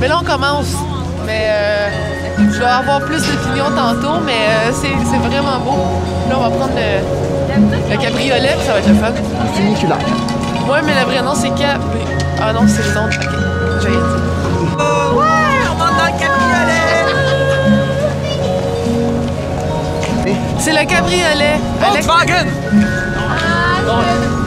Mais là, on commence. Mais euh, je vais avoir plus d'opinions tantôt, mais euh, c'est c'est vraiment beau. Là, on va prendre le, le cabriolet, puis ça va être le fun. Funiculaire. Ouais, mais le vrai nom, c'est Cab... Ah non, c'est le nom. OK, j'ai dit. Ouais, on monte dans le cabriolet. C'est le cabriolet. Volkswagen. Ah,